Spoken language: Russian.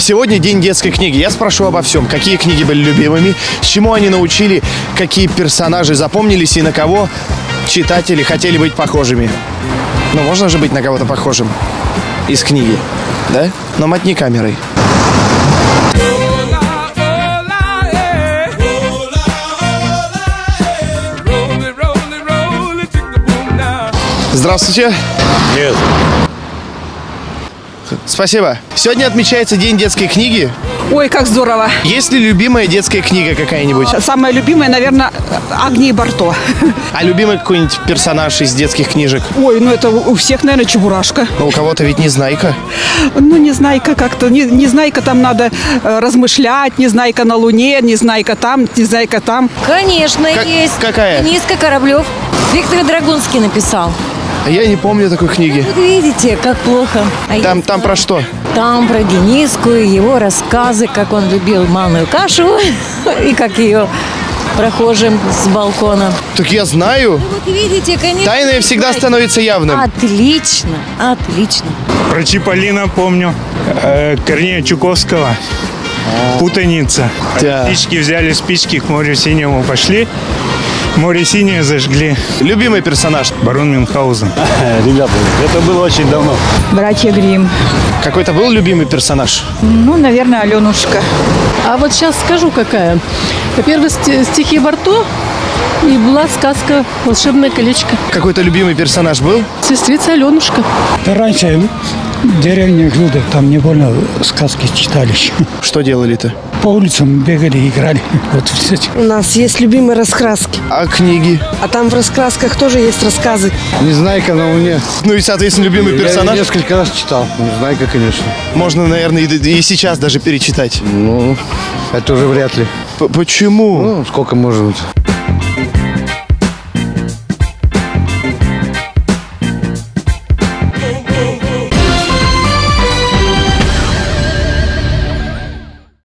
Сегодня день детской книги. Я спрошу обо всем. Какие книги были любимыми, чему они научили, какие персонажи запомнились и на кого читатели хотели быть похожими. Ну, можно же быть на кого-то похожим из книги, да? Но мотни камерой. Здравствуйте. Нет. Спасибо. Сегодня отмечается День детской книги. Ой, как здорово. Есть ли любимая детская книга какая-нибудь? Самая любимая, наверное, Агни и Барто. А любимый какой-нибудь персонаж из детских книжек? Ой, ну это у всех, наверное, Чебурашка. Но у кого-то ведь Незнайка. Ну, Незнайка как-то, не, Незнайка там надо э, размышлять, Незнайка на Луне, Незнайка там, Незнайка там. Конечно, Как- есть. какая? Низко Кораблев. Виктор Драгунский написал. А Я не помню такой книги. Вот видите, как плохо. А Там, там про что? Там про Дениску и его рассказы, как он любил манную кашу и как ее прохожим с балкона. Так я знаю. Вот видите, конечно. Тайное всегда становится явным. Отлично, отлично. Про Чиполлино помню. Э, Корнея Чуковского. Путаница. Да. Птички взяли спички к морю синему пошли. Море синее зажгли. Любимый персонаж. Барон Мюнхгаузен. Ребята, это было очень давно. Братья Грим. Какой-то был любимый персонаж? Ну, наверное, Аленушка. А вот сейчас скажу какая. Во-первых, сти- стихи Барто и была сказка «Волшебное колечко». Какой-то любимый персонаж был? Сестрица Аленушка. Да раньше в деревне люди там не больно сказки читали. Что делали-то? По улицам бегали, играли. Вот. У нас есть любимые раскраски. А книги? А там в раскрасках тоже есть рассказы. Незнайка на Луне. Ну и, соответственно, любимый Я персонаж. несколько раз читал. Незнайка, конечно. Можно, наверное, и, и сейчас даже перечитать. Ну, это уже вряд ли. П- Почему? Ну, сколько может быть.